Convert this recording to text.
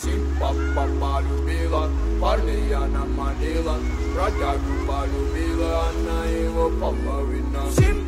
Simpapa Palubila, Parniana Manila, Raja Palubila, and I will follow in